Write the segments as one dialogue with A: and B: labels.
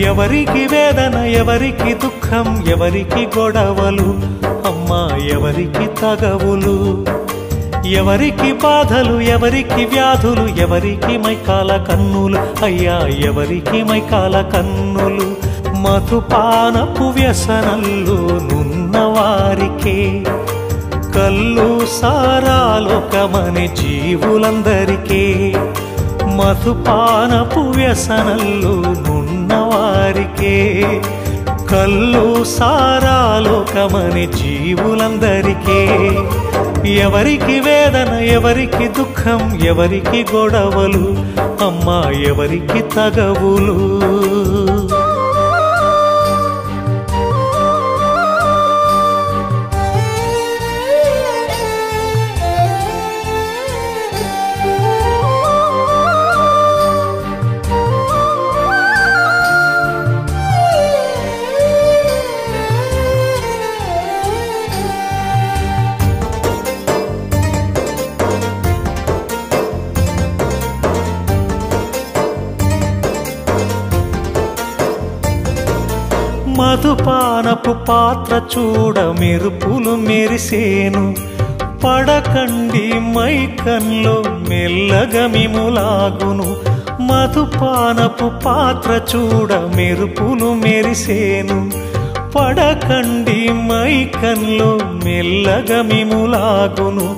A: ఎవరికి వేదన ఎవరికి దుఃఖం ఎవరికి గొడవలు అమ్మా ఎవరికి తగవులు? ఎవరికి బాధలు ఎవరికి వ్యాధులు ఎవరికి మైకాల కన్నులు? అయ్యా ఎవరికి మైకాల కన్నులు? మధుపానపు వ్యసనల్లు నున్నవారికే. కళ్ళు సారాలోకమని జీవులందరికీ. మధుపానపు వ్యసనల్లు ఉన్నవారికే కళ్ళు సారాలోకమని జీవులందరికీ. ఎవరికి వేదన ఎవరికి దుఃఖం ఎవరికి గొడవలు అమ్మా ఎవరికి తగవులు? మధుపానపు పాత్ర చూడ మెరుపులు మెరిసేను. పడకండి మైకంలో మెల్లగమిములాగును మధుపానపు పాత్ర చూడ మెరుపులు మెరిసేను. పడకండి మైకంలో మెల్లగమిములాగును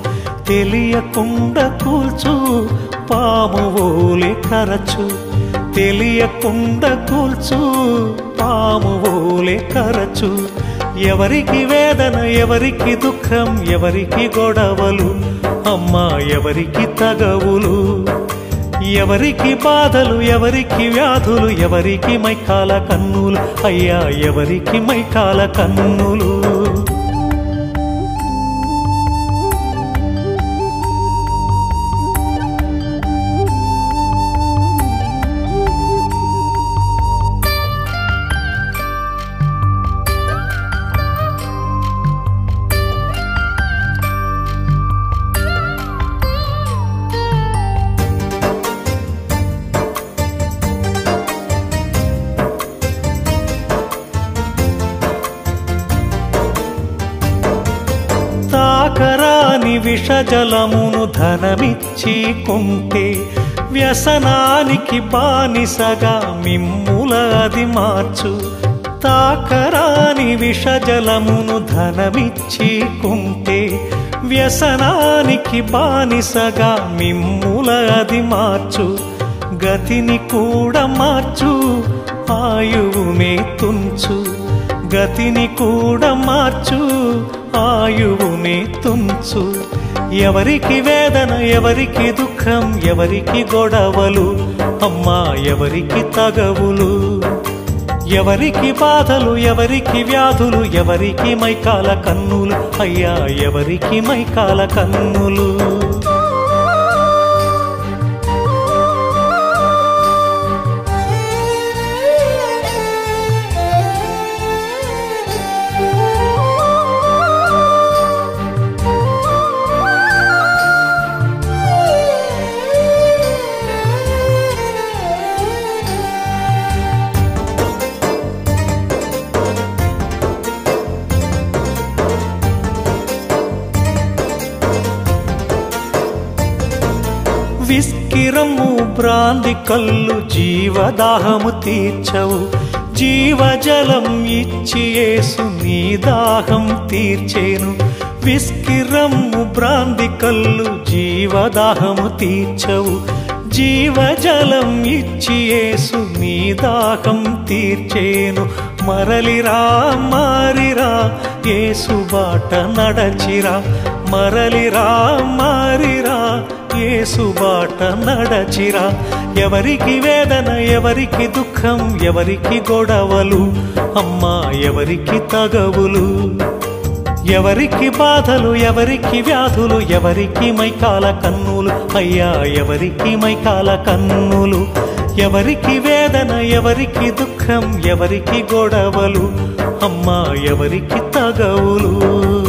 A: తెలియకుండా కూల్చు పాము ఓలి కరచు. తెలియకుండా కూల్చు పాము ఓలే కరచు. ఎవరికి వేదన ఎవరికి దుఃఖం ఎవరికి గొడవలు అమ్మా ఎవరికి తగవులు. ఎవరికి బాధలు ఎవరికి వ్యాధులు ఎవరికి మైకాల కన్నులు అయ్యా ఎవరికి మైకాల కన్నులు. విషజలమును ధనమిచ్చి కొంటే వ్యసనానికి బానిసగా మిమ్ములది మార్చు. తాకరాని విషజలమును ధనమిచ్చి కుంటే వ్యసనానికి బానిసగా మిమ్ములది మార్చు. గతిని కూడా మార్చు ఆయువునే తుంచు. గతిని కూడా మార్చు ఆయువుని తుంచు. ఎవరికి వేదన ఎవరికి దుఃఖం ఎవరికి గొడవలు అమ్మా ఎవరికి తగవులు? ఎవరికి బాధలు ఎవరికి వ్యాధులు ఎవరికి మైకాల కన్నులు? అయ్యా ఎవరికి మైకాల కన్నులు? విస్కిరము భ్రాంతి కళ్ళు జీవదాహము తీర్చవు. జీవజలం ఇచ్చి యేసు నీ దాహం తీర్చేను. విస్కిరము భ్రాంతి కళ్ళు జీవదాహము తీర్చవు. జీవజలం ఇచ్చి యేసు నీ దాహం తీర్చేను. మరలిరా మారిరా యేసు బాట నడచిరా. మరలిరా యేసు నడచిరా. ఎవరికి వేదన ఎవరికి దుఃఖం ఎవరికి గొడవలు అమ్మా ఎవరికి తగవులు? ఎవరికి బాధలు ఎవరికి వ్యాధులు ఎవరికి మైకాల కన్నులు? అయ్యా ఎవరికి మైకాల కన్నులు? ఎవరికి వేదన ఎవరికి దుఃఖం ఎవరికి గొడవలు? అమ్మా ఎవరికి తగవులు?